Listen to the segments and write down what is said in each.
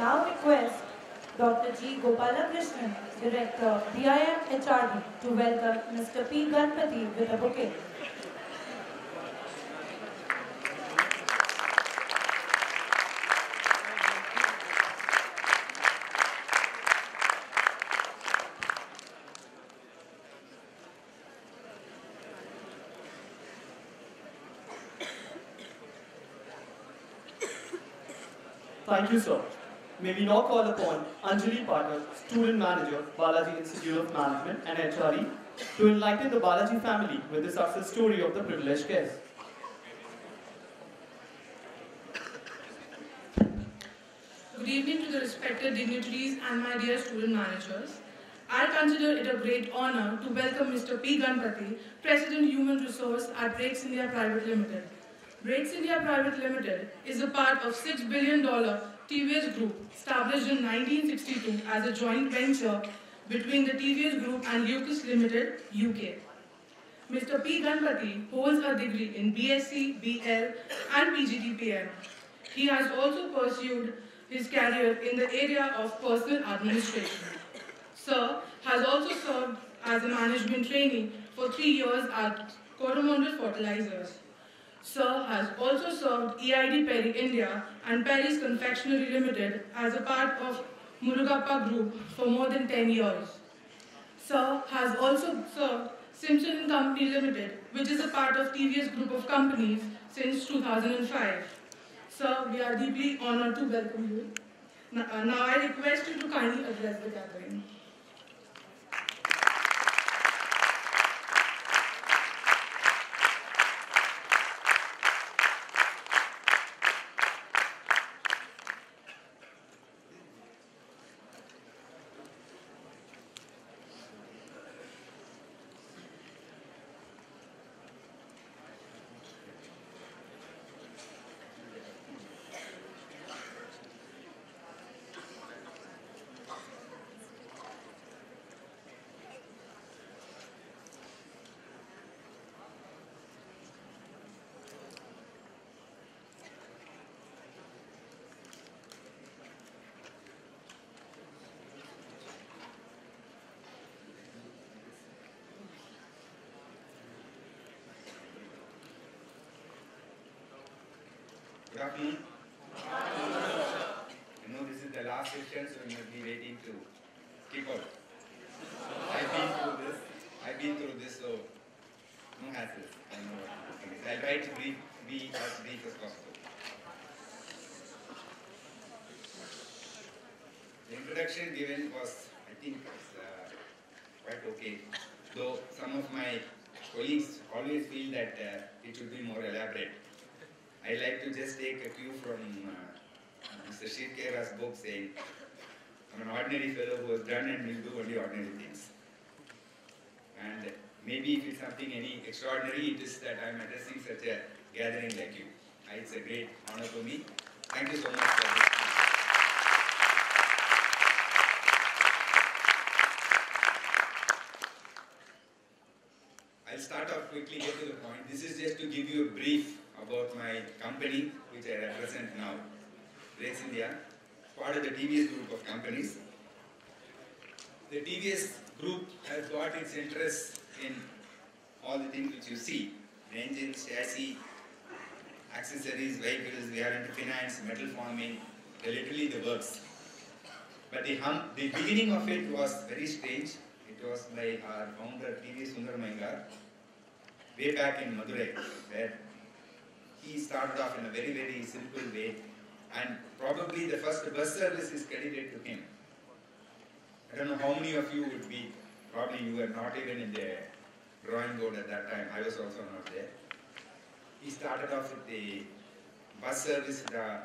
now request Dr. G. Gopalakrishnan, Director, BIM HRD, to welcome Mr. P. Ganapathy with a bouquet. Thank you, sir. May we now call upon Anjali Patel, Student Manager, Balaji Institute of Management and HRD, to enlighten the Balaji family with the success story of the privileged guest. Good evening to the respected dignitaries and my dear student managers. I consider it a great honor to welcome Mr. P. Ganapathy, President Human Resource at Brakes India Private Limited. Brakes India Private Limited is a part of $6 billion TVS Group, established in 1962 as a joint venture between the TVS Group and Lucas Limited, UK. Mr. P. Ganapathy holds a degree in BSc, BL and PGDPM. He has also pursued his career in the area of personal administration. Sir has also served as a management trainee for three years at Coromandel Fertilizers. Sir has also served EID Parry India and Parry's Confectionery Limited as a part of Murugappa Group for more than 10 years. Sir has also served Simpson Company Limited, which is a part of TVS Group of Companies since 2005. Sir, we are deeply honored to welcome you. Now I request you to kindly address the gathering. Afternoon. I know this is the last session, so you must be waiting to keep out. I've been through this. I've been through this, so no hassles. I know. I'll try to brief, be as brief as possible. The introduction given was, I think, was, uh, quite okay. Though some of my colleagues always feel that uh, it should be more elaborate. I like to just take a cue from uh, Mr. Shiv Khera's book saying, I'm an ordinary fellow who has done and will do only ordinary things. And maybe if it's something any extraordinary, it is that I'm addressing such a gathering like you. Uh, It's a great honor for me. Thank you so much for this. I'll start off quickly, get to the point. This is just to give you a brief about my company, which I represent now, Brakes India, part of the TVS group of companies. The TVS group has got its interest in all the things which you see, engines, chassis, accessories, vehicles, we are into finance, metal forming, literally the works. But the, hum, the beginning of it was very strange. It was by our founder, T.V. Sundaram Iyengar, way back in Madurai, where he started off in a very, very simple way. And probably the first bus service is credited to him. I don't know how many of you would be, probably you were not even in the drawing board at that time. I was also not there. He started off with the bus service uh, uh,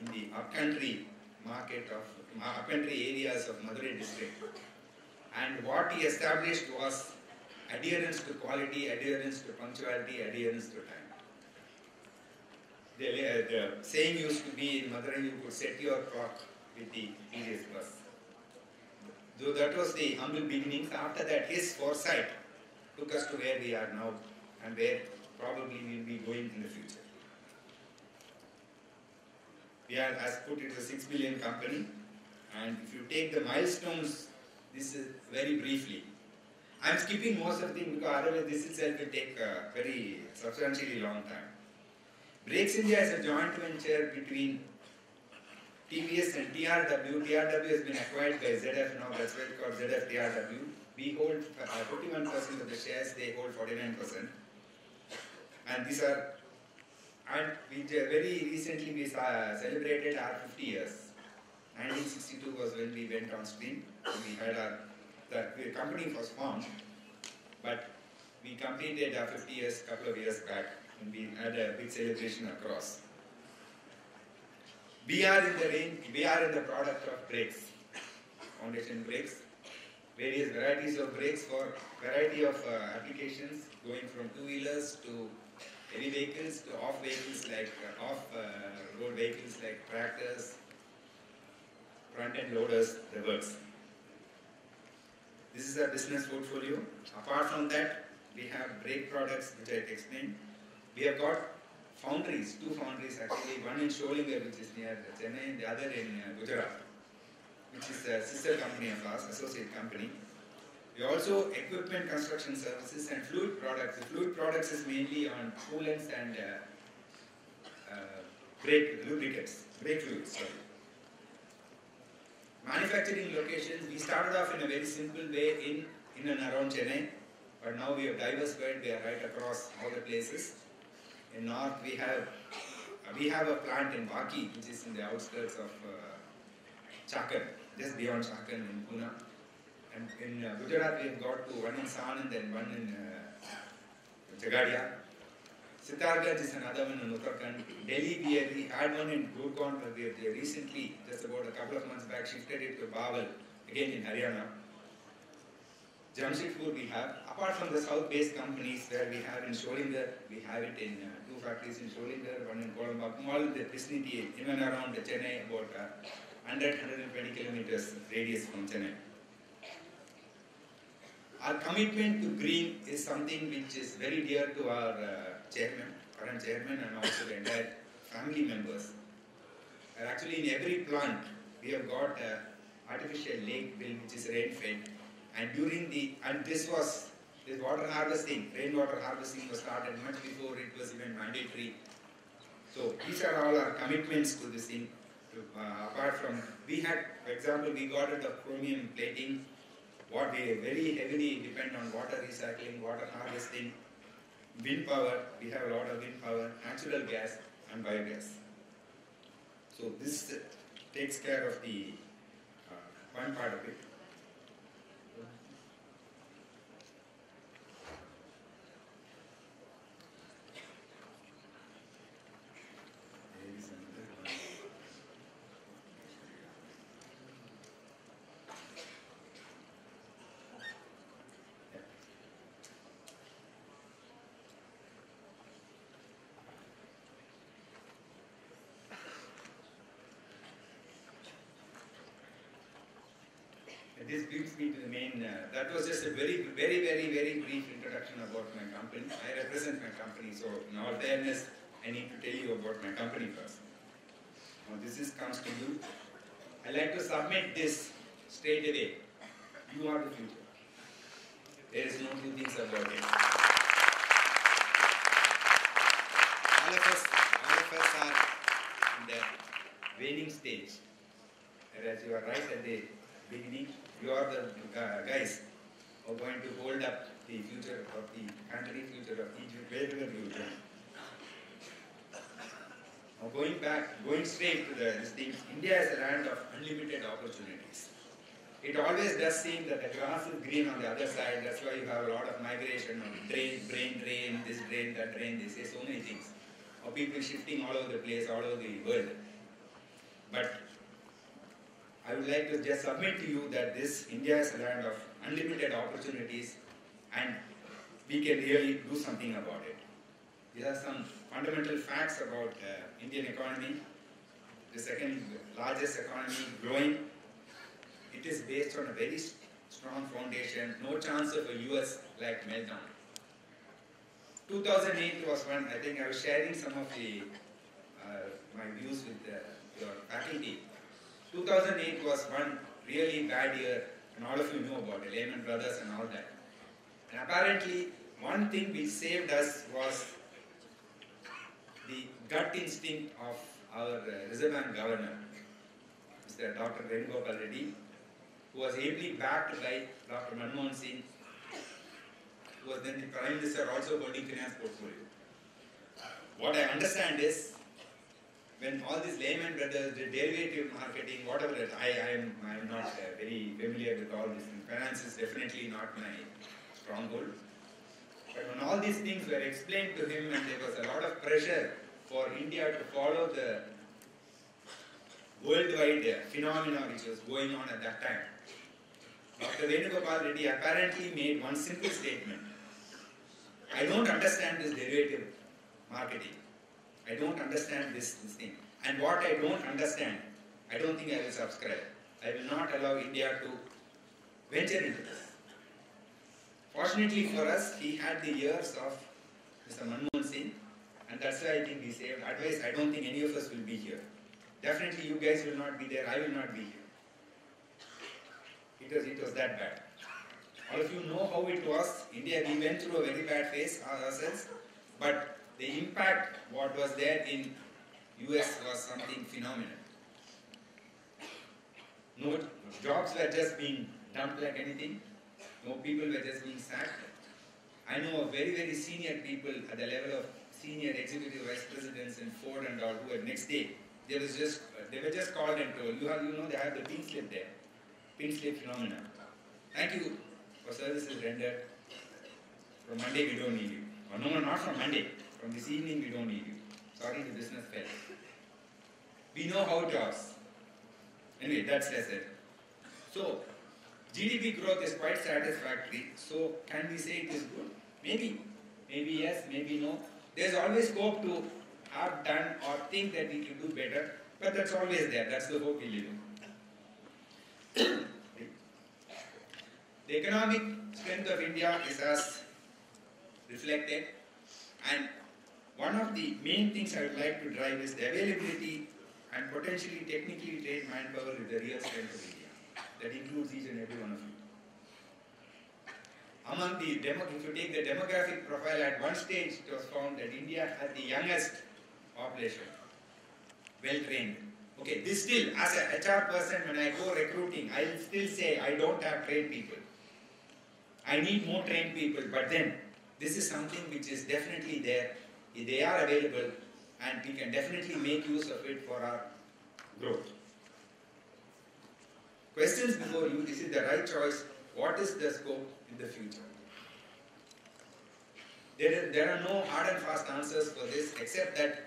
in the upcountry market of, upcountry areas of Madurai district. And what he established was adherence to quality, adherence to punctuality, adherence to time. The, uh, the saying used to be in Madurai, you could set your clock with the previous bus. Though that was the humble beginnings, after that his foresight took us to where we are now and where probably we will be going in the future. We are, as put it, a 6 billion company. And if you take the milestones, this is very briefly. I'm skipping most of the because otherwise this itself will take a very substantially long time. Brakes India is a joint venture between TVS and TRW. TRW has been acquired by ZF now, that's why it's called ZF TRW. We hold 51% uh, of the shares, they hold 49%. And these are, and we very recently we celebrated our 50 years. 1962 was when we went on stream. We had our, the company was formed, but we completed our 50 years a couple of years back and we had a big celebration across. We are in the range, we are in the product of brakes, foundation brakes, various varieties of brakes for variety of uh, applications, going from two-wheelers to heavy vehicles to off vehicles like uh, off uh, road vehicles like tractors, front end loaders, reverse. This is our business portfolio. Apart from that, we have brake products which I explained. We have got foundries, two foundries actually, one in Sholingar which is near Chennai, and the other in uh, Gujarat, which is a sister company of ours, associate company. We also equipment construction services and fluid products. The fluid products is mainly on coolants and uh, uh, brake lubricants, brake fluids, sorry. Manufacturing locations, we started off in a very simple way in, in and around Chennai, but now we have diversified, we are right across all the places. In north, we have we have a plant in Baki, which is in the outskirts of uh, Chakan, just beyond Chakan in Pune. And in uh, Gujarat, we have got to one in Sanand and then one in uh, Jagadia. Is another one in Uttarakhand. Delhi, we, have, we had one in Gurgaon, but we have recently, just about a couple of months back, shifted it to Bawal, again in Haryana. Jamshedpur we have, apart from the south-based companies where we have in Sholingar, we have it in uh, factories in Sholingar, one in Polambakkam, all the vicinity in and around Chennai, about uh, 100, 120 kilometers radius from Chennai. Our commitment to green is something which is very dear to our uh, chairman, current chairman, and also the entire family members. And actually, in every plant, we have got an artificial lake built, which is rain-fed. And during the, and this was, this water harvesting, rainwater harvesting was started much before it was even mandatory. So these are all our commitments to this thing. Uh, apart from, we had, for example, we got of chromium plating what we very heavily depend on water recycling, water harvesting, wind power, we have a lot of wind power, natural gas and biogas. So this takes care of the uh, one part of it. This brings me to the main, uh, that was just a very, very, very, very brief introduction about my company. I represent my company, so in all fairness, I need to tell you about my company first. Now this is comes to you. I like to submit this straight away. You are the future. There is no two things about it. All of us, all of us are in the waning stage. Whereas you are right at the beginning, you are the guys who are going to hold up the future of the country, future of Egypt, wherever you. Now going back, going straight to the, this thing, India is a land of unlimited opportunities. It always does seem that the grass is green on the other side, that's why you have a lot of migration of drain, brain drain, this drain, that drain, they say so many things. People shifting all over the place, all over the world. But I would like to just submit to you that this India is a land of unlimited opportunities and we can really do something about it. These are some fundamental facts about uh, Indian economy. The second largest economy growing. It is based on a very strong foundation, no chance of a US like meltdown. 2008 was when I think I was sharing some of the uh, my views with the your faculty. 2008 was one really bad year, and all of you know about it, Lehman Brothers and all that. And apparently, one thing which saved us was the gut instinct of our uh, Reserve Bank governor, Mr. Dr. Venugopal Reddy, who was ably backed by Dr. Manmohan Singh, who was then the Prime Minister also holding finance portfolio. What I understand is, when all these Lehman Brothers, the derivative marketing, whatever it, I, I am I am not uh, very familiar with all this. Finance is definitely not my stronghold. But when all these things were explained to him and there was a lot of pressure for India to follow the worldwide uh, phenomena which was going on at that time, Dr. Venugopal Reddy apparently made one simple statement. I don't understand this derivative marketing. I don't understand this, this thing. And what I don't understand, I don't think I will subscribe. I will not allow India to venture into this. Fortunately for us, he had the years of Mr. Manmohan Singh, and that's why I think he saved. Otherwise, I don't think any of us will be here. Definitely, you guys will not be there. I will not be here. It was, it was that bad. All of you know how it was. India, we went through a very bad phase uh, ourselves, but the impact what was there in US was something phenomenal. No jobs were just being dumped like anything. No people were just being sacked. I know of very, very senior people at the level of senior executive vice presidents in Ford and all who were next day, they was just they were just called and told, you have you know they have the pink slip there. Pink slip phenomena. Thank you for services rendered. From Monday we don't need you. Or no, no, not from Monday. From this evening we don't need you. Sorry the business fell. We know how it was. Anyway, that's lesson. So GDP growth is quite satisfactory. So can we say it is good? Maybe. Maybe yes, maybe no. There's always scope to have done or think that we can do better, but that's always there. That's the hope we live in. the economic strength of India is as reflected, and one of the main things I would like to drive is the availability and potentially technically trained manpower is the real strength of India. That includes each and every one of you. Among the demo, if you take the demographic profile, at one stage it was found that India had the youngest population, well trained. Okay, this still, as a HR person, when I go recruiting, I will still say I don't have trained people. I need more trained people, but then this is something which is definitely there. They are available, and we can definitely make use of it for our growth. Questions before you, is it the right choice. What is the scope in the future? There, there are no hard and fast answers for this except that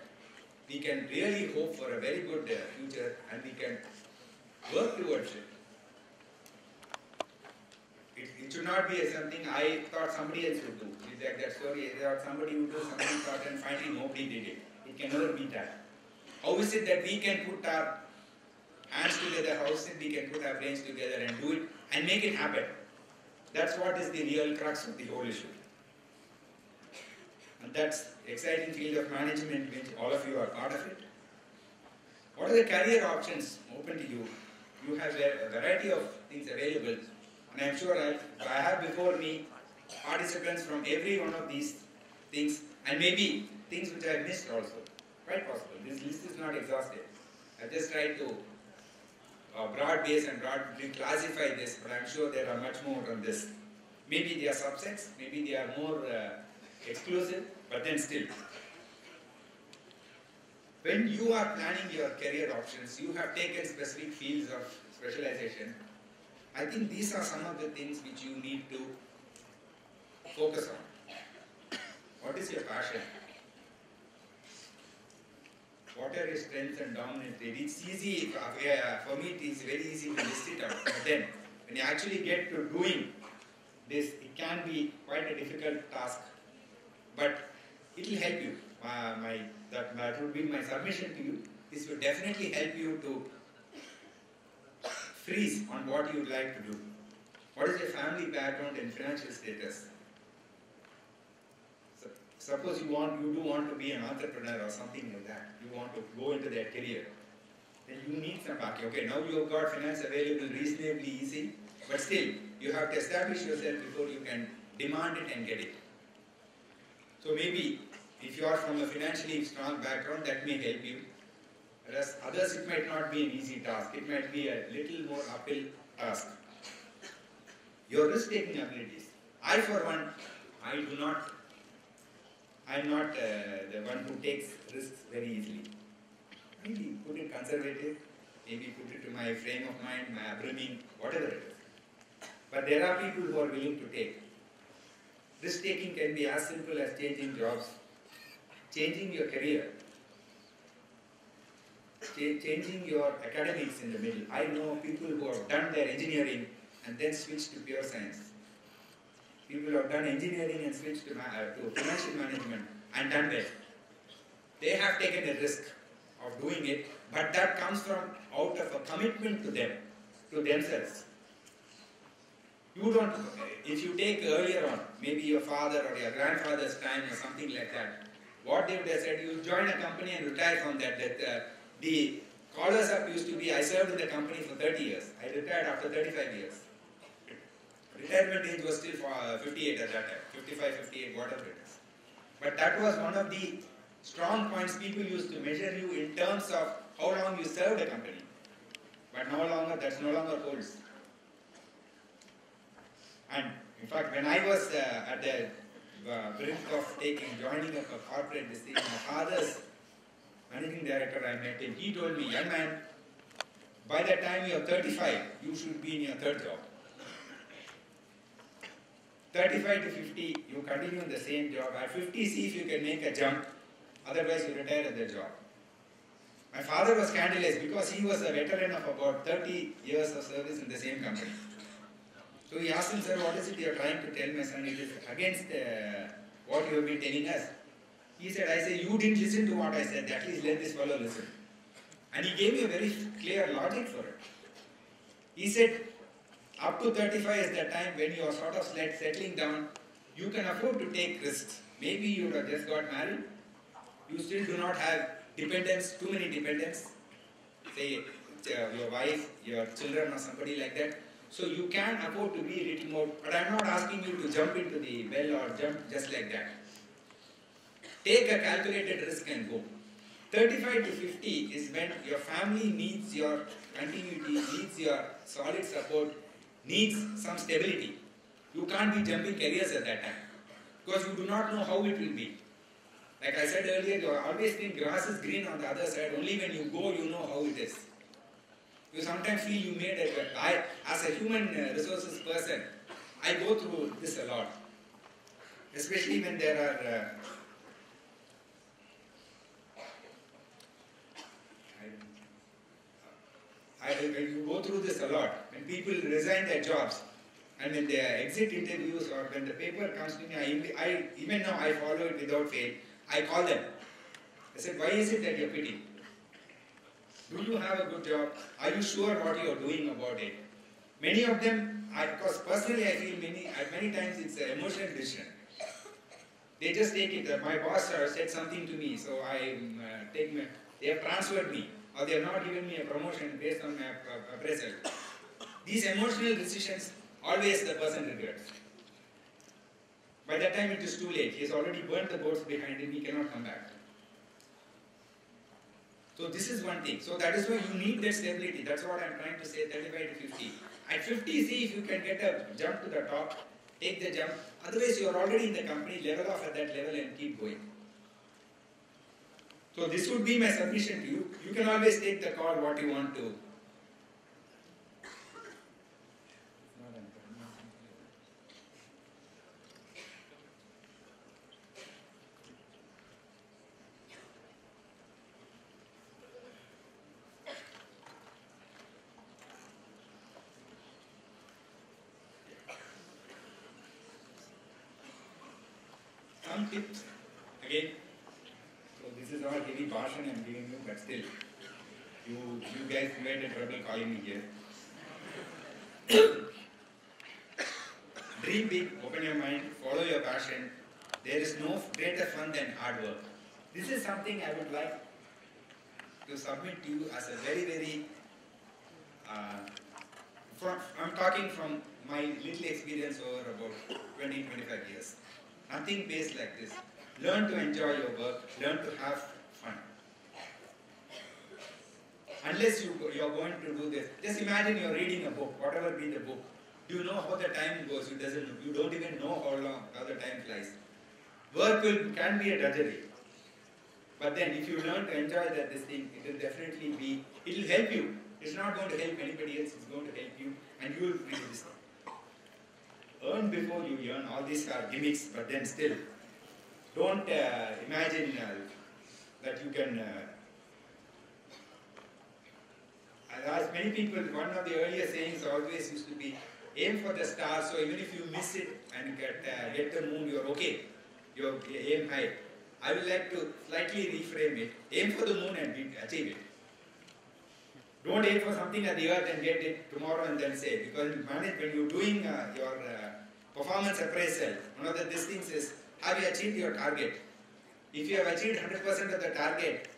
we can really hope for a very good uh, future and we can work towards it. It, it should not be something I thought somebody else would do. Like that story, thought somebody who does something thought and finally nobody did it. It can never be done. How is it that we can put our hands together, how is it we can put our brains together and do it and make it happen? That's what is the real crux of the whole issue. And that's exciting field of management which all of you are part of it. What are the career options open to you? You have a variety of things available and I'm sure I have before me participants from every one of these things and maybe things which I missed also. Quite possible. This list is not exhaustive. I just tried to uh, broad base and broadly classify this, but I'm sure there are much more on this. Maybe they are subsets, maybe they are more uh, exclusive, but then still. When you are planning your career options, you have taken specific fields of specialization. I think these are some of the things which you need to focus on. What is your passion? What are your strengths and dominant traits? It's easy, for me it is very easy to list it out. But then, when you actually get to doing this, it can be quite a difficult task. But it will help you. Uh, my, that, that would be my submission to you. This will definitely help you to freeze on what you would like to do. What is your family background and financial status? Suppose you want, you do want to be an entrepreneur or something like that. You want to go into that career. then you need some backing. Okay, now you've got finance available reasonably easy, but still, you have to establish yourself before you can demand it and get it. So maybe if you are from a financially strong background, that may help you. Whereas others, it might not be an easy task. It might be a little more uphill task. Your risk-taking abilities. I, for one, I do not, I'm not uh, the one who takes risks very easily. Maybe put it conservative, maybe put it to my frame of mind, my upbringing, whatever it is. But there are people who are willing to take. Risk taking can be as simple as changing jobs, changing your career, cha- changing your academics in the middle. I know people who have done their engineering and then switched to pure science. People who have done engineering and switched to, uh, to financial management and done well. They have taken a risk of doing it, but that comes from out of a commitment to them, to themselves. You don't, if you take earlier on, maybe your father or your grandfather's time or something like that, what they said, you join a company and retire from that. that uh, the callers up used to be, I served in the company for 30 years. I retired after 35 years. Retirement age was still uh, 58 at that time, 55, 58, whatever it is. But that was one of the strong points people used to measure you in terms of how long you served a company. But no longer, that's no longer holds. And in fact, when I was uh, at the uh, brink of taking, joining up a corporate this thing, my father's managing director, I met him, he told me, young man, by the time you're 35, you should be in your third job. 35 to 50, you continue in the same job. At 50, see if you can make a jump. Otherwise, you retire at the job. My father was scandalous because he was a veteran of about 30 years of service in the same company. So he asked him, sir, what is it you are trying to tell my son? It is against uh, what you have been telling us. He said, I said, you didn't listen to what I said. At least let this fellow listen. And he gave me a very clear logic for it. He said, up to 35 is the time when you are sort of settling down, you can afford to take risks. Maybe you have just got married, you still do not have dependents, too many dependents, say uh, your wife, your children, or somebody like that. So you can afford to be a little more, but I'm not asking you to jump into the well or jump just like that. Take a calculated risk and go. 35 to 50 is when your family needs your continuity, needs your solid support, needs some stability. You can't be jumping careers at that time because you do not know how it will be. Like I said earlier, you always think grass is green on the other side. Only when you go, you know how it is. You sometimes feel you made it. I, as a human uh, resources person, I go through this a lot. Especially when there are. Uh, I, you go through this a lot. When people resign their jobs, and when they exit interviews or when the paper comes to me, I, I even now I follow it without fail. I call them. I said, why is it that you're quitting? Do you have a good job? Are you sure what you are doing about it? Many of them, I, because personally I feel many, many times it's an emotional decision. They just take it. My boss said something to me, so I uh, take my, they have transferred me, or they have not given me a promotion based on my uh, appraisal. These emotional decisions, always the person regrets. By that time it is too late. He has already burnt the boats behind him, he cannot come back. So this is one thing. So that is why you need that stability. That's what I'm trying to say, 35 to 50. At 50, see if you can get a jump to the top, take the jump. Otherwise, you are already in the company, level off at that level and keep going. So this would be my submission to you. You can always take the call what you want to. Some tips, again, so this is all heavy bhashan I'm giving you, but still, you, you guys made a trouble calling me here. Dream big, open your mind, follow your passion. There is no greater fun than hard work. This is something I would like to submit to you as a very, very, uh, from, I'm talking from my little experience over about 20, 25 years. Nothing based like this. Learn to enjoy your work, learn to have fun. Unless you, you're going to do this, just imagine you're reading a book, whatever be the book. Do you know how the time goes, you, doesn't, you don't even know how long, how the time flies. Work will, can be a drudgery. But then if you learn to enjoy that this thing, it will definitely be, it will help you. It's not going to help anybody else, it's going to help you and you will feel this thing. Earn before you earn, all these are gimmicks, but then still, don't uh, imagine uh, that you can, uh, as many people, one of the earlier sayings always used to be, aim for the stars, so even if you miss it and get, uh, get the moon, you're okay. You're aim high. I would like to slightly reframe it. Aim for the moon and achieve it. Don't aim for something at the earth and get it tomorrow and then say. Because when you're doing uh, your uh, performance appraisal, one of the these things is, have you achieved your target? If you have achieved 100% of the target,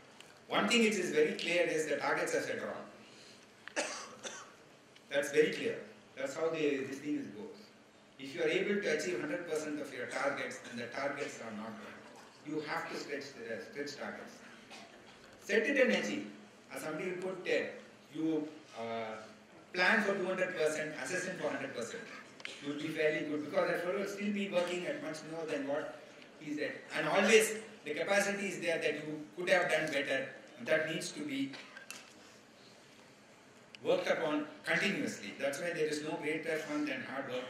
one thing which is very clear is the targets are set wrong. That's very clear. That's how the, this thing goes. If you are able to achieve 100% of your targets and the targets are not right, you have to stretch, the, uh, stretch targets. Set it and achieve. As somebody put uh, you uh, plan for 200%, assessment for 100%. You will be fairly good because that fellow will still be working at much more than what he said. And always the capacity is there that you could have done better that needs to be worked upon continuously. That's why there is no greater fun than hard work.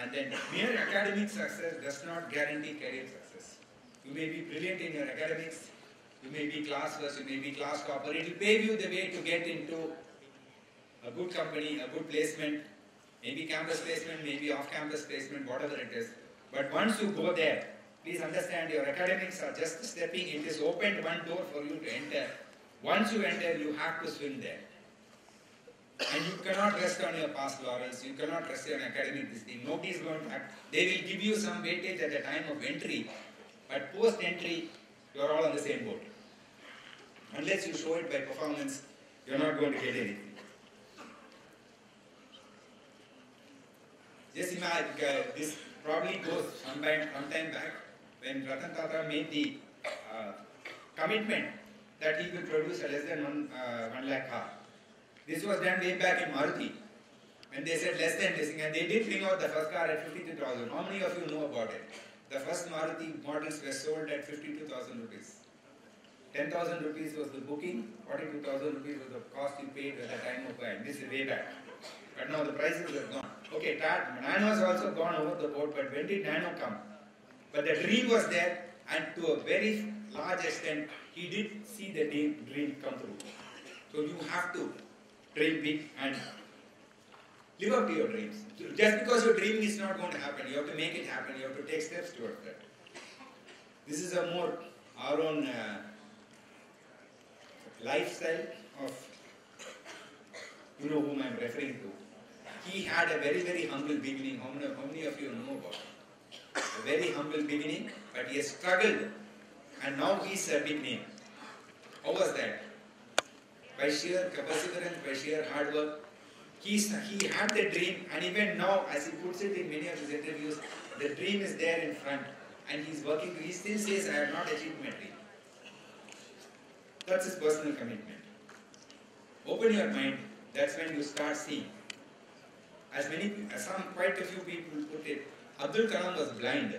And then mere academic success does not guarantee career success. You may be brilliant in your academics, you may be class first, you may be class topper. It will pave you the way to get into a good company, a good placement, maybe campus placement, maybe off-campus placement, whatever it is. But once you go there, please understand your academics are just stepping, it is opened one door for you to enter. Once you enter, you have to swim there. And you cannot rest on your past laurels, you cannot rest on academic this thing. Nobody is going to act. They will give you some weightage at the time of entry, but post-entry, you are all on the same boat. Unless you show it by performance, you're not going to get anything. Just imagine, uh, this probably goes some time, some time back when Ratan Tata made the uh, commitment that he will produce a less than one, uh, one lakh car. This was done way back in Maruti. And they said less than this, and they did bring out the first car at 52,000. How many of you know about it? The first Maruti models were sold at 52,000 rupees. 10,000 rupees was the booking, 42,000 rupees was the cost you paid at the time of buying. This is way back. But now the prices have gone. Okay, Tat, Nano has also gone over the board, but when did Nano come? But the dream was there, and to a very large extent, he did see the dream come through. So you have to dream big and live up to your dreams. Just because your dream is not going to happen, you have to make it happen, you have to take steps towards that. This is a more our own uh, lifestyle of, you know whom I'm referring to. He had a very, very humble beginning. How many, how many of you know about it? A very humble beginning, but he has struggled and now he's a big name. How was that? By sheer perseverance, by sheer hard work, He's, he had the dream, and even now, as he puts it in many of his interviews, the dream is there in front, and he's working. He still says, "I have not achieved my dream." That's his personal commitment. Open your mind. That's when you start seeing. As many, as some, quite a few people put it, Abdul Kalam was blind.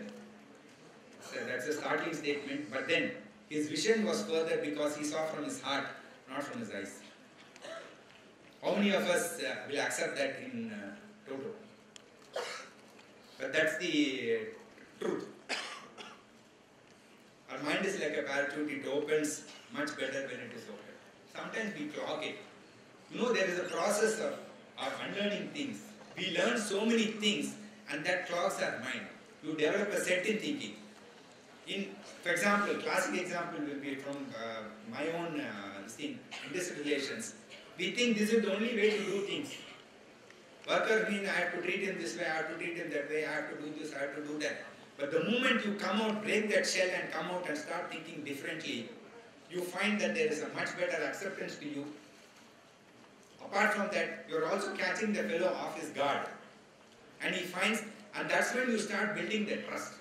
So that's a startling statement. But then his vision was further because he saw from his heart, not from his eyes. How many of us uh, will accept that in uh, Toto? But that's the truth. Our mind is like a parachute, it opens much better when it is open. Sometimes we clog it. You know, there is a process of, of unlearning things. We learn so many things and that clogs our mind. You develop a set in thinking. In, for example, classic example will be from uh, my own uh, thing, industrial relations. We think this is the only way to do things. Worker means I have to treat him this way, I have to treat him that way, I have to do this, I have to do that. But the moment you come out, break that shell and come out and start thinking differently, you find that there is a much better acceptance to you. Apart from that, you're also catching the fellow off his guard. And he finds, and that's when you start building the trust.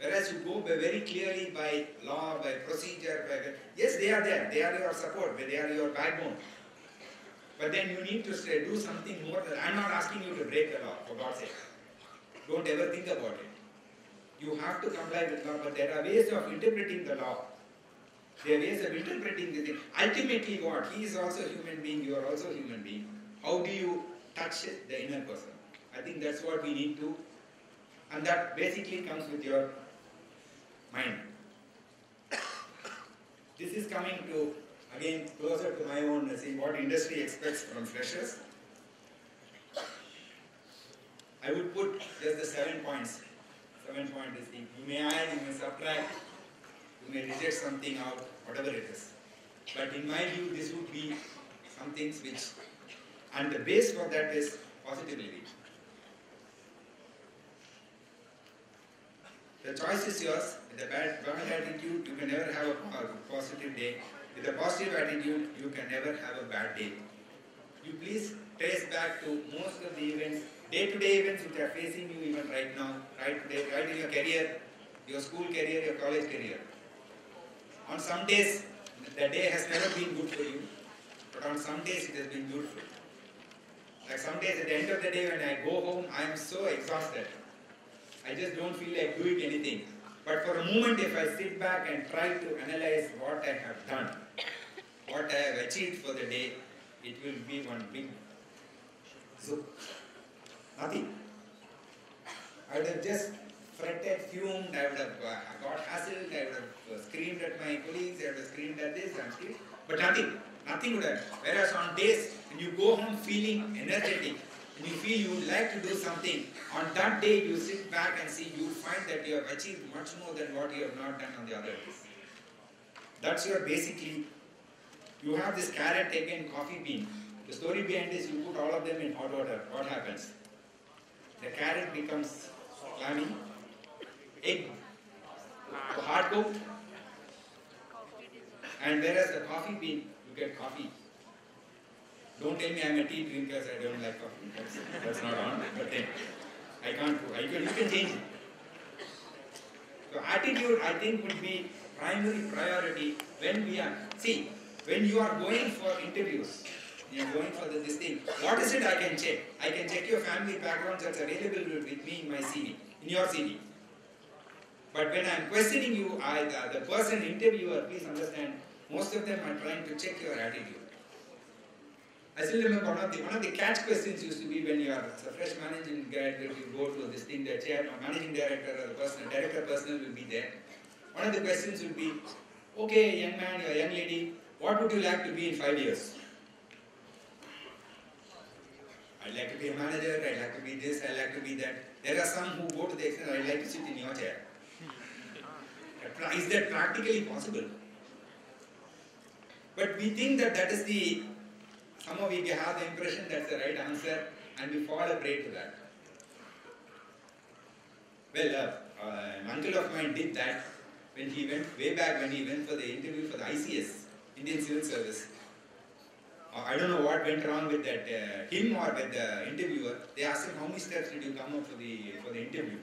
Whereas you go very clearly by law, by procedure, by, yes, they are there, they are your support, they are your backbone. But then you need to do something more. Than, I'm not asking you to break the law, for God's sake. Don't ever think about it. You have to comply with law, but there are ways of interpreting the law. There are ways of interpreting the thing. Ultimately, what? He is also a human being, you are also a human being. How do you touch the inner person? I think that's what we need to, and that basically comes with your mind. This is coming to, again, closer to my own, uh, see what industry expects from freshers. I would put just the seven points. Seven point is thing. You may add, you may subtract, you may reject something out, whatever it is. But in my view, this would be some things which, and the base for that is positivity. The choice is yours. With a bad, attitude, you can never have a, positive day. With a positive attitude, you can never have a bad day. You please trace back to most of the events, day-to-day events which are facing you even right now, right today, right in your career, your school career, your college career. On some days, the day has never been good for you, but on some days it has been beautiful. Like some days at the end of the day when I go home, I am so exhausted. I just don't feel like doing anything. But for a moment, if I sit back and try to analyze what I have done, what I have achieved for the day, it will be one big zoop. Nothing. I would have just fretted, fumed, I would have uh, got hassled, I would have uh, screamed at my colleagues, I would have screamed at this and but nothing. Nothing would have. Whereas on days when you go home feeling energetic, and you feel you like to do something, on that day you sit back and see, you find that you have achieved much more than what you have not done on the other days. That's your basically, you have this carrot, egg and coffee bean. The story behind this, you put all of them in hot water. What happens? The carrot becomes clammy, egg hard cooked, and whereas the coffee bean, you get coffee. Don't tell me I'm a tea drinker, so I don't like coffee. That's, that's not on. But then, I can't. I can, you can change it. So attitude, I think, would be primary priority when we are. See, when you are going for interviews, you are going for the, this thing. What is it I can check? I can check your family background that's available with me in my CV, in your CV. But when I'm questioning you, I, the, the person interviewer, please understand, most of them are trying to check your attitude. I still remember one of the one of the catch questions used to be when you are a fresh managing graduate, you go to this thing, the chair, or managing director or the person, director personnel will be there. One of the questions would be, okay, young man, or young lady, what would you like to be in five years? I'd like to be a manager, I'd like to be this, I'd like to be that. There are some who go to the extent, I'd like to sit in your chair. Is that practically possible? But we think that that is the Somehow we have the impression that's the right answer and we fall a prey to that. Well, uh, uh, an uncle of mine did that when he went, way back when he went for the interview for the ICS, Indian Civil Service. Uh, I don't know what went wrong with that, uh, him or with the interviewer. They asked him, how many steps did you come up for the, for the interview?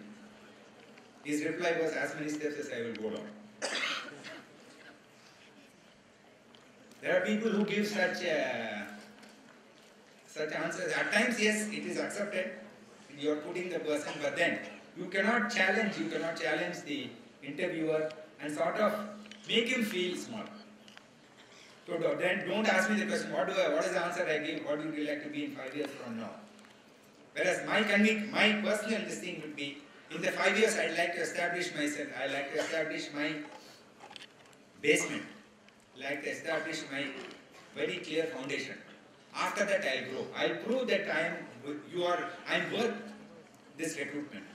His reply was, as many steps as I will go down. there are people who give such uh, such answers. At times, yes, it is accepted. You are putting the person, but then you cannot challenge, you cannot challenge the interviewer and sort of make him feel small. So then don't ask me the question, what do I, what is the answer I give, what would you like to be in five years from now? Whereas my my personal this would be, in the five years I'd like to establish myself, I'd like to establish my basement, like to establish my very clear foundation. After that, I'll grow. I'll prove that I am, you are, I'm worth this recruitment.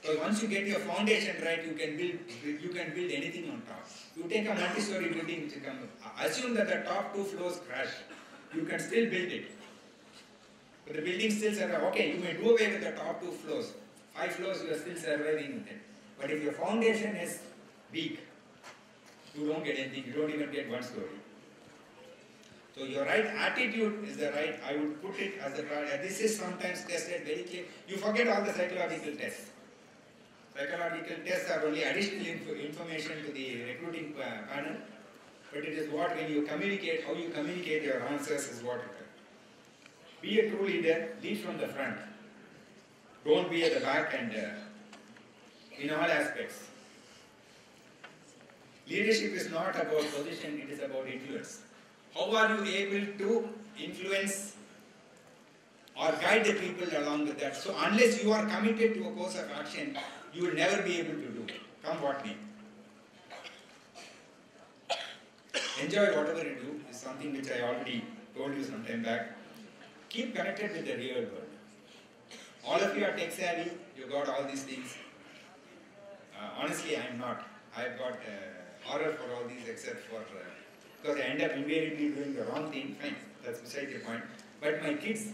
Because once you get your foundation right, you can build, you can build anything on top. You take a multi-story building, which come, assume that the top two floors crash. You can still build it. But the building still survive. Okay, you may do away with the top two floors. Five floors, you are still surviving with it. But if your foundation is weak, you don't get anything, you don't even get one story. So your right attitude is the right, I would put it as the right, this is sometimes tested very clear. You forget all the psychological tests. Psychological tests are only additional info, information to the recruiting panel, but it is what when you communicate, how you communicate your answers is what. Be a true leader, lead from the front. Don't be at the back and uh, in all aspects. Leadership is not about position, it is about influence. How are you able to influence or guide the people along with that? So unless you are committed to a course of action, you will never be able to do. it, Come what may. Enjoy whatever you do is something which I already told you some time back. Keep connected with the real world. All of you are tech savvy, you got all these things. Uh, honestly, I am not. I've got uh, horror for all these except for, uh, because I end up invariably doing the wrong thing, fine, that's beside the point. But my kids,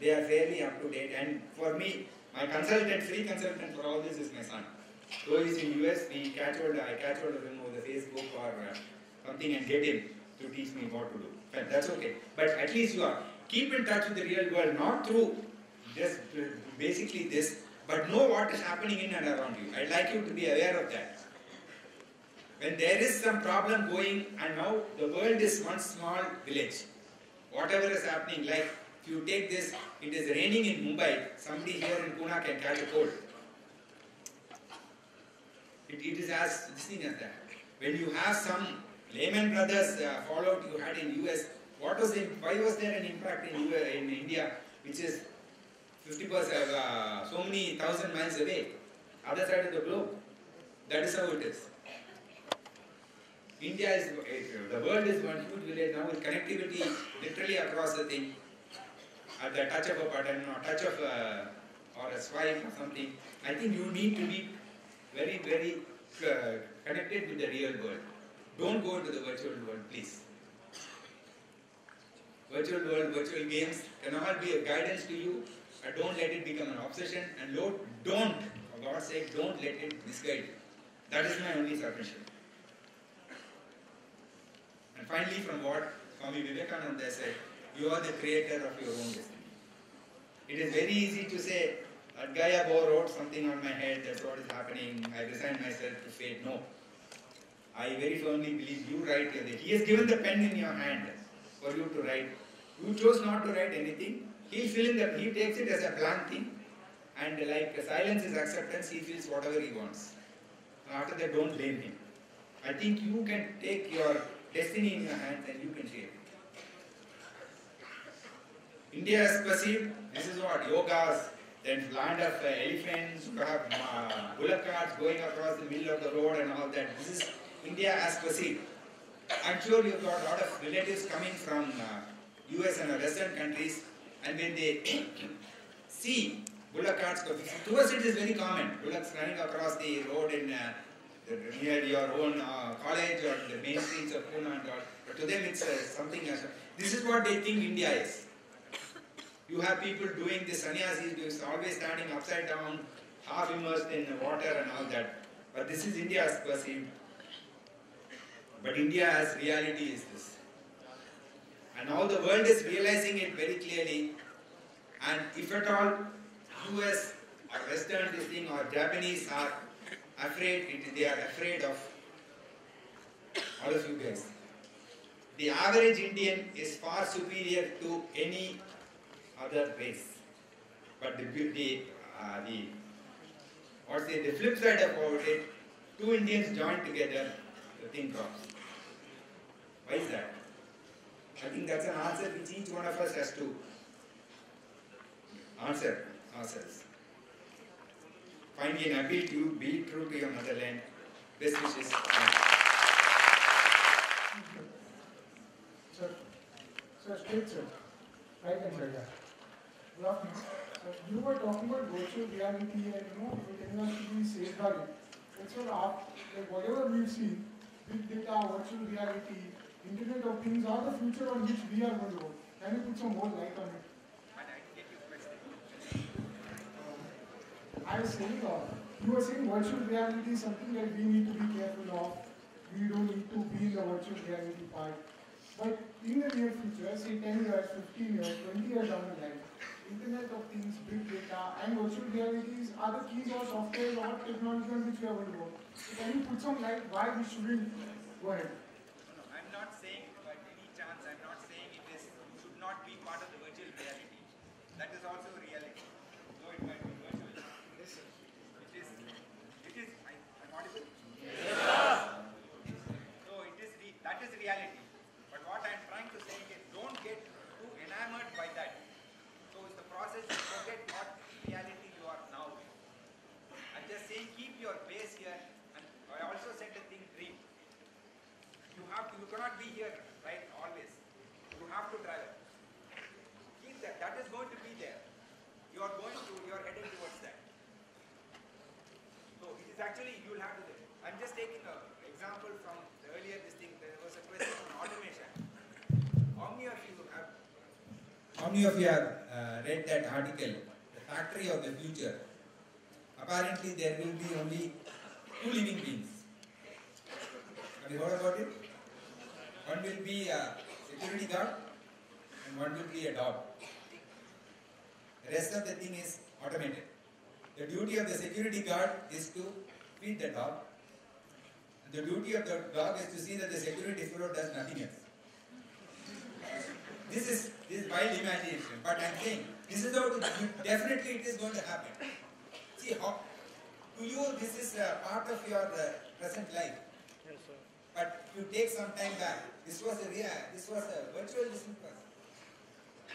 they are fairly up to date and for me, my consultant, free consultant for all this is my son. Though he's in US, we catch hold, I catch hold of him over the Facebook or uh, something and get him to teach me what to do. Fine, that's okay. But at least you are. Keep in touch with the real world, not through just basically this, but know what is happening in and around you. I'd like you to be aware of that. When there is some problem going and now the world is one small village, whatever is happening, like if you take this, it is raining in Mumbai, somebody here in Pune can catch a cold. It, it is as thing as that. When you have some Lehman Brothers uh, fallout you had in US, what was the, why was there an impact in, in India, which is 50 percent, uh, so many thousand miles away, other side of the globe? That is how it is. India is, the world is one huge village now with connectivity literally across the thing, at the touch of a button or touch of a, or a swipe or something. I think you need to be very, very uh, connected with the real world. Don't go into the virtual world, please. Virtual world, virtual games can all be a guidance to you, but don't let it become an obsession, and Lord, don't, for God's sake, don't let it misguide you. That is my only submission. And finally, from what Swami Vivekananda said, you are the creator of your own destiny. It is very easy to say, that guy above wrote something on my head, that's what is happening, I resign myself to fate. No. I very firmly believe you write your He has given the pen in your hand for you to write. You chose not to write anything. He fill in that, he takes it as a blank thing. And like silence is acceptance, he feels whatever he wants. After that, don't blame him. I think you can take your destiny in your hands and you can shape it. India is perceived, this is what, yogas, then land of uh, elephants, you have uh, bullock carts going across the middle of the road and all that. This is India as perceived. I'm sure you've got a lot of relatives coming from uh, US and western countries and when they see bullock carts, to us it is very common, bullocks running across the road in uh, near your own uh, college or the main streets of Pune and all. But to them it's uh, something else. This is what they think India is. You have people doing this sannyasis, always standing upside down, half immersed in water and all that. But this is India as perceived. But India as reality is this. And now the world is realizing it very clearly. And if at all US or Western this thing or Japanese are afraid, it, they are afraid of all of you guys. The average Indian is far superior to any other race. But the, uh, the what's the, the flip side about it, two Indians joined together, the thing drops. Why is that? I think that's an answer which each one of us has to answer ourselves. Finally, an appeal to you, be true to your motherland. Best wishes. Sir, sir, straight sir. Right hand side, yeah. Good. So you were talking about virtual reality and you know, telling us to be safeguarded. And so uh, like whatever we see, big data, virtual reality, Internet of Things are the future on which we are going to work. Can you put some more light on it? I was saying, uh, you were saying virtual reality is something that we need to be careful of. we don't need to be in the virtual reality part. But in the near future, say 10 years, 15 years, 20 years down the line, Internet of Things, big data, and virtual realities are the keys or software or technology on which we are going to work. So can you put some light why we shouldn't go ahead? I'm not saying by any chance, I'm not saying it is should not be part of the virtual reality. That is also reality. Though it might be virtual. It is, it is, I, I'm audible? So it is, re, that is reality. But what I'm trying to say is don't get too enamored by that. So it's the process you forget what reality you are now. I'm just saying keep your base here and I also said the thing dream. You have to, you cannot be here, right, always. You have to travel. Keep that, that is going to be there. You are going to, you are heading towards that. So it is actually, you will have to. I'm just taking an example from the earlier this thing, there was a question on automation. How many of you have, how many of you have uh, read that article, The Factory of the Future? Apparently there will be only two living beings. Have you heard about it? One will be a security guard and one will be a dog. The rest of the thing is automated. The duty of the security guard is to feed the dog. The duty of the dog is to see that the security fellow does nothing else. This is this is wild imagination, but I'm saying this is how to, definitely it is going to happen. See how to you this is a part of your uh, present life. Yes, sir. But you take some time back, this was a real, this was a virtual listening process.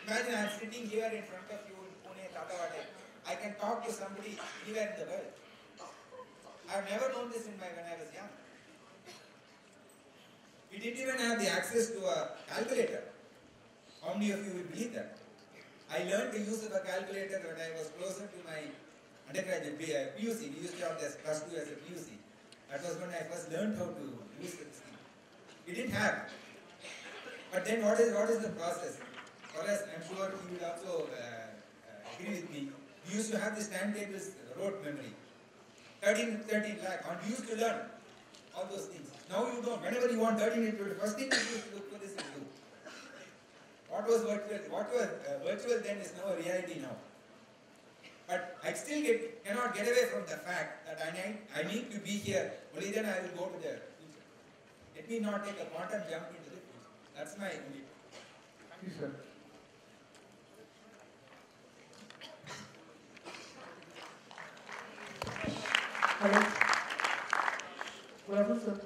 Imagine I'm sitting here in front of you in Pune, Tathawade. I can talk to somebody anywhere in the world. I've never known this in my when I was young. We didn't even have the access to a calculator. How many of you will believe that? I learned the use of a calculator when I was closer to my undergraduate PUC. We used to have this plus two as a PUC. That was when I first learned how to use this thing. We didn't have. But then what is what is the process? For us, I'm sure you will also uh, uh, agree with me. We used to have this timetables rote memory. 13, 13 lakh. And we used to learn all those things. Now you don't. Whenever you want 13, it will first thing you look for this is do. What was virtual? What was uh, virtual then is now a reality now. But I still get, cannot get away from the fact that I need, I need to be here. Only then I will go to the future. Let me not take a quantum jump into the future. That's my only. Thank you, sir. Hello. Good afternoon, sir.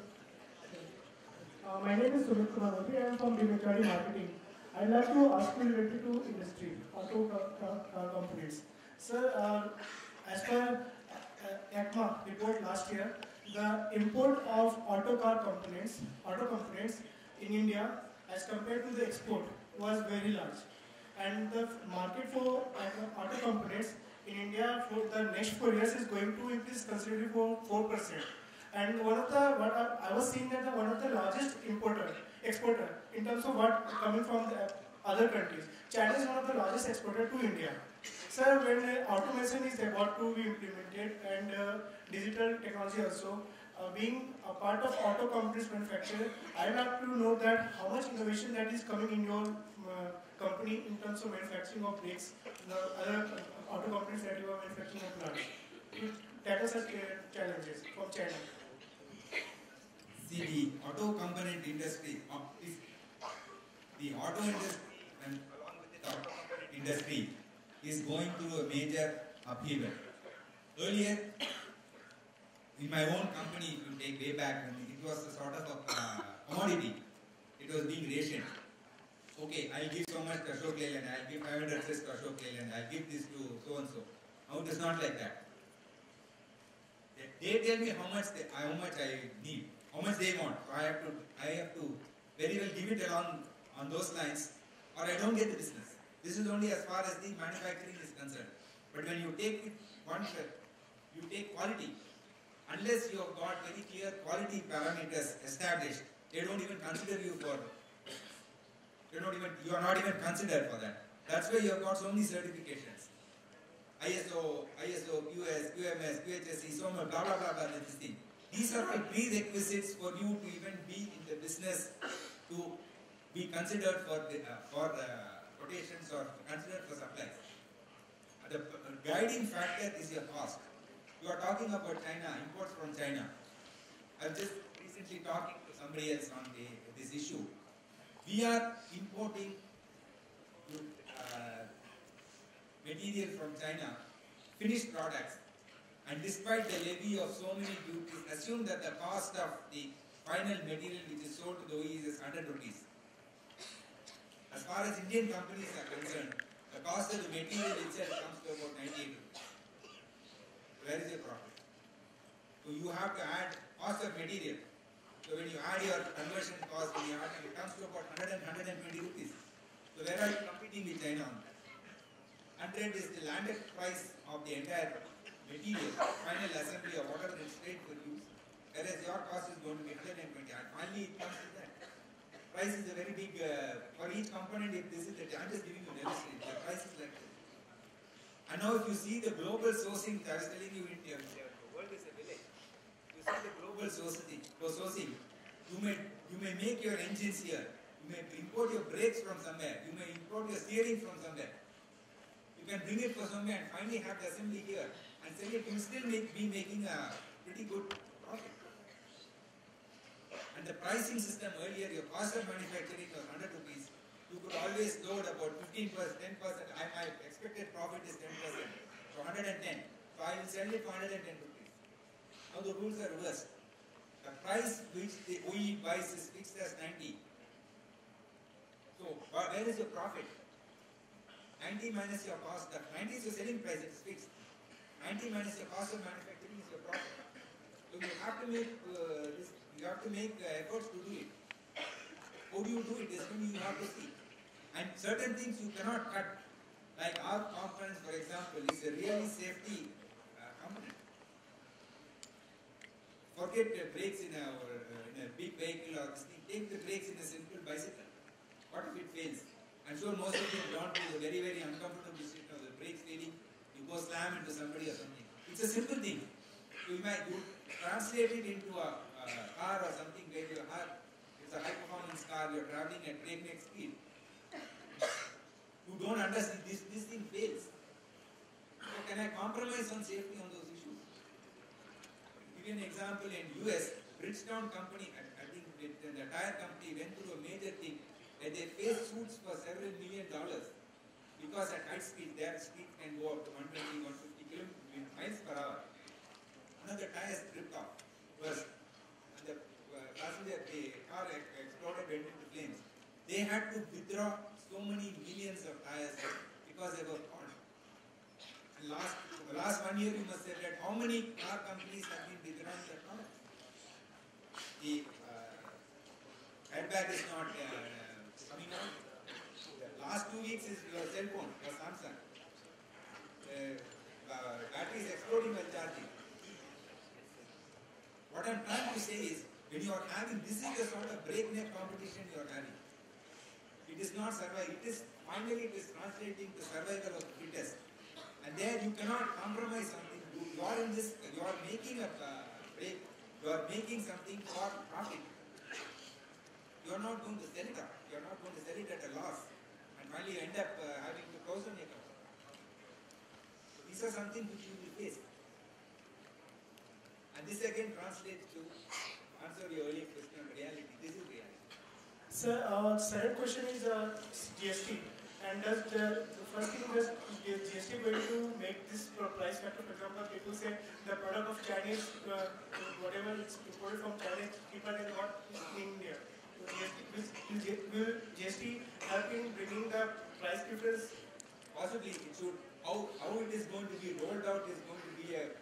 Uh, my name is Sumit Kumar I am from DHRD Marketing. I'd like to ask you related to industry, auto car, companies. Sir, uh, as per uh, ACMA report last year, the import of auto car components, auto components in India as compared to the export was very large. And the market for auto components in India for the next four years is going to increase considerably for 4%. And one of the, what I, I was seeing that the, one of the largest importer, exporter, in terms of what coming from the other countries. China is one of the largest exporter to India. Sir, when uh, automation is about to be implemented and uh, digital technology also, uh, being a part of auto companies manufacturer, I would like to know that how much innovation that is coming in your uh, company in terms of manufacturing of brakes, the other auto companies that you are manufacturing such uh, challenges from China. See, the auto component industry, the auto industry and along with the auto component industry is going through a major upheaval. Earlier, in my own company, if you take way back, it was a sort of a uh, commodity. It was being rationed. Okay, I'll give so much to Ashok Leyland, I'll give 500 cents to Ashok I'll give this to so and so. Now it is not like that. They, they tell me how much they, how much I need, how much they want. So I have to I have to very well give it along on those lines, or I don't get the business. This is only as far as the manufacturing is concerned. But when you take one step, you take quality. Unless you have got very clear quality parameters established, they don't even consider you for. They don't even you are not even considered for that. That's why you have got so many certifications. ISO, ISO, QS, QMS, QHSE, so much, blah blah blah blah. This thing. These are all prerequisites for you to even be in the business to be considered for the, uh, for uh, or considered for supplies. The uh, guiding factor is your cost. You are talking about China, imports from China. I was just recently talking to somebody else on the, this issue. We are importing uh, material from China, finished products, and despite the levy of so many duties, assume that the cost of the final material which is sold to the OEs is 100 rupees. As far as Indian companies are concerned, the cost of the material itself comes to about 98 rupees. Where is your profit? So you have to add cost of material. So when you add your conversion cost, when you add, it comes to about 100 and 120 rupees. So where are you competing with China on 100 is the landed price of the entire material, final assembly or whatever is straight for use. Whereas your cost is going to be 120. And finally it comes to that. Price is a very big, uh, for each component, if this is the, I'm just giving you an illustration, the price is like this. And now if you see the global sourcing, I was telling you India, the world is a village. See the global sourcing, sourcing. You may, you may make your engines here. You may import your brakes from somewhere. You may import your steering from somewhere. You can bring it from somewhere and finally have the assembly here and sell it. You still make, be making a pretty good profit. And the pricing system earlier, your cost of manufacturing was 100 rupees. You could always load about 15%, 10%. I, my expected profit is 10%. So 110. So I will sell it for 110 rupees. Now the rules are reversed. The price which the OE buys is fixed as 90. So where is your profit? 90 minus your cost. The 90 is your selling price, it is fixed. 90 minus your cost of manufacturing is your profit. So you have to make uh, this, you have to make uh, efforts to do it. How do you do it? it? Is something you have to see. And certain things you cannot cut. Like our components, for example, is a really safety uh, component. Forget the brakes in a, uh, in a big vehicle or. Take the brakes in a simple bicycle. What if it fails? I'm sure most of you don't through the very, very uncomfortable situation of the brakes failing. You go slam into somebody or something. It's a simple thing. You might you translate it into a, a car or something where you have it's a high performance car, you're traveling at breakneck speed. You don't understand this, this thing fails. So can I compromise on safety on those? Give you an example in US, Bridgestone company, I, I think the tire company went through a major thing where they faced suits for several million dollars because at high speed their speed can go up to 120, 150 kilometers miles per hour. One of the tires ripped off, and the uh, passenger, the car exploded, went into flames. They had to withdraw so many millions of tires because they were. And last, the last one year, you must have read how many car companies have been withdrawing their products. The airbag is not coming out. The last two weeks is your cell phone, your Samsung. Uh, uh, battery is exploding while charging. What I'm trying to say is, when you are having, this is the sort of breakneck competition you are having. It is not survival. It is finally it is translating to survival of the fittest. And there you cannot compromise something. You, you are in this. You are making a uh, brake. You are making something for profit. You are not going to sell it up. You are not going to sell it at a loss. And finally you end up uh, having to close on your company. So these are something which you will face. And this again translates to answer your earlier question on reality. This is reality. Sir, uh, second question is uh, GST. And does the, the first thing is GST going to make this price factor? For example, people say the product of Chinese, uh, whatever is imported from China people are not in India. Will, GST help in bringing the price difference? Possibly it should, how, how it is going to be rolled out is going to be a,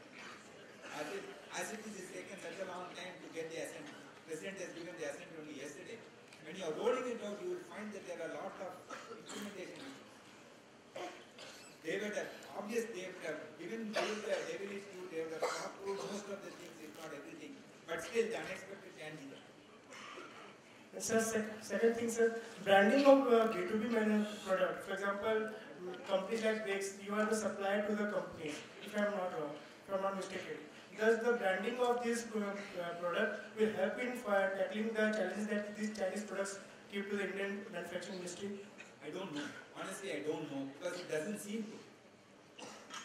as it, as it is, it's taken such a long time to get the assent. President has given the assent only yesterday. When you are rolling it out, you will find that there are a lot of implementation. They would have, obvious, they would have given, have, they will issue, they would have approved most of the things, if not everything. But still, the unexpected can be there. And sir, sec- second thing, sir, branding of uh, B2B manu- product. For example, companies like Brakes, you are the supplier to the company, if I am not wrong. if I'm not mistaken. Thus, the branding of this uh, uh, product will help in for tackling the challenges that these Chinese products give to the Indian manufacturing industry. I don't know. Honestly, I don't know because it doesn't seem to.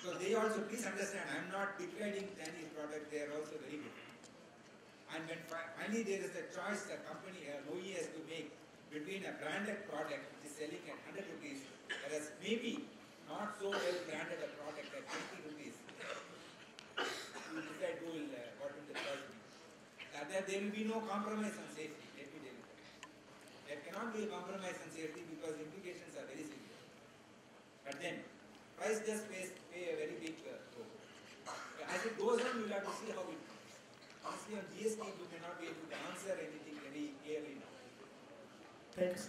So they also, please understand, I'm not degrading Chinese product, they are also very good. And when finally there is a choice the company, uh, OE has to make between a branded product which is selling at 100 rupees, whereas maybe not so well branded a product at 20 rupees. You decide who will, uh, what will the choice be. There, there will be no compromise on safety, let me tell you. There cannot be a compromise on safety because implications are very severe. But then, price does play, play a very big uh, role. As it goes on, you will have to see how it Honestly, on GST, you may not be able to answer anything very clearly now. Thanks.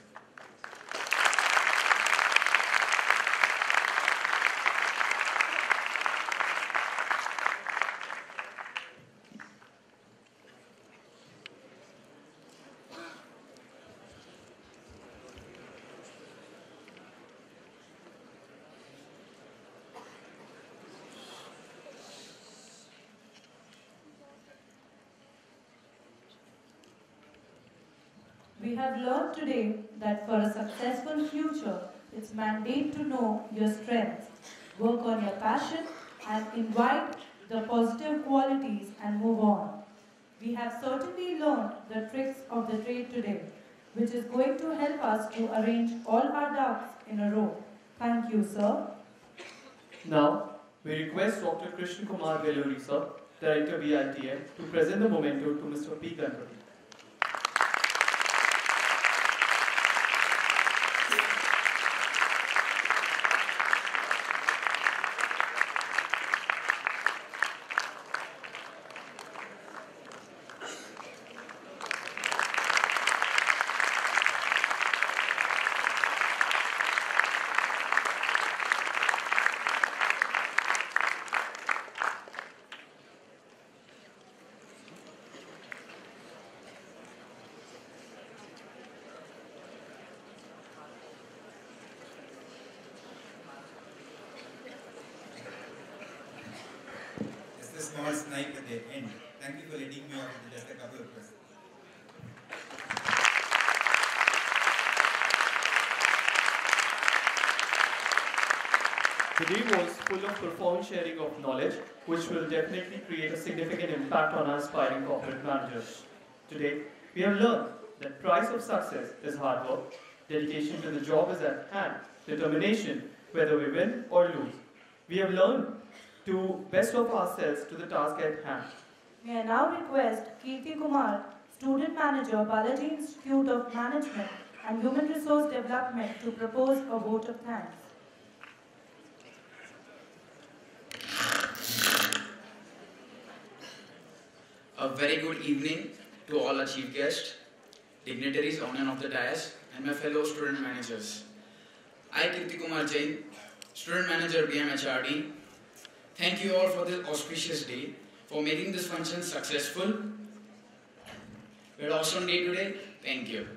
We have learned today that for a successful future, it's mandate to know your strengths, work on your passion, and invite the positive qualities and move on. We have certainly learned the tricks of the trade today, which is going to help us to arrange all our ducks in a row. Thank you, sir. Now, we request Dr. Krishna Kumar Veluri, sir, Director BITM, to present the memento to Mr. P. Ganapathy. Just a small snipe at the end. Thank you for letting me off with just a couple of questions. Today was full of profound sharing of knowledge, which will definitely create a significant impact on our aspiring corporate managers. Today, we have learned that price of success is hard work, dedication to the job is at hand, determination whether we win or lose. We have learned to best of ourselves to the task at hand. May I now request Kirti Kumar, Student Manager, Balaji Institute of Management and Human Resource Development to propose a vote of thanks. A very good evening to all our chief guests, dignitaries on and off the dais, and my fellow student managers. I, Kirti Kumar Jain, student manager BMHRD, thank you all for this auspicious day, for making this function successful. We're awesome day today. Thank you.